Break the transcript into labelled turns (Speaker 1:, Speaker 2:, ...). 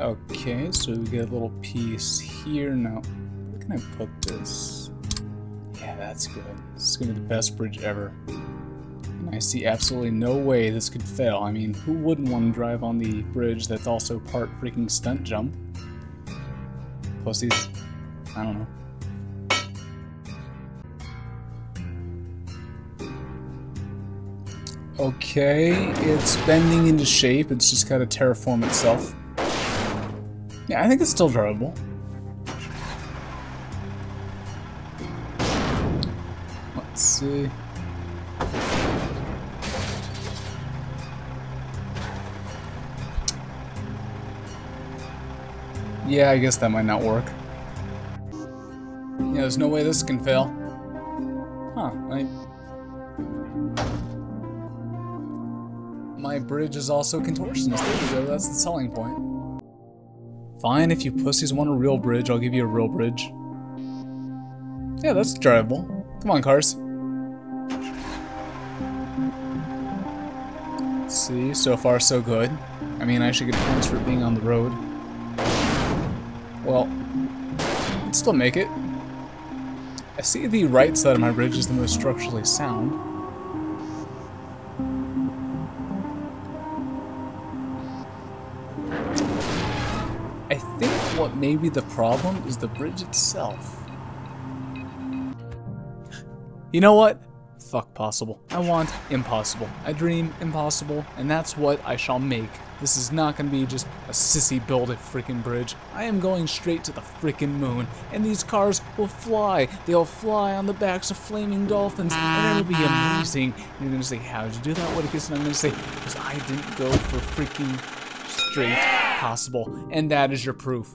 Speaker 1: Okay, so we get a little piece here. Now, where can I put this? Yeah, that's good. This is gonna be the best bridge ever. And I see absolutely no way this could fail. I mean, who wouldn't want to drive on the bridge that's also part freaking stunt jump? Plus these, I don't know. Okay, it's bending into shape. It's just got to terraform itself. Yeah, I think it's still drivable. Let's see. Yeah, I guess that might not work. Yeah, there's no way this can fail. Huh, I... My bridge is also contortionist. There we go, that's the selling point. Fine, if you pussies want a real bridge, I'll give you a real bridge. Yeah, that's drivable. Come on, cars. Let's see, so far so good. I mean, I should get points for being on the road. Well, I'd still make it. I see the right side of my bridge is the most structurally sound. I think what may be the problem is the bridge itself. You know what? Fuck possible. I want impossible. I dream impossible, and that's what I shall make. This is not gonna be just a sissy build a freaking bridge. I am going straight to the freaking moon, and these cars will fly. They'll fly on the backs of flaming dolphins, and it'll be amazing. And you're gonna say, how'd you do that, What Whitticus? And I'm gonna say, because I didn't go for freaking straight possible. And that is your proof.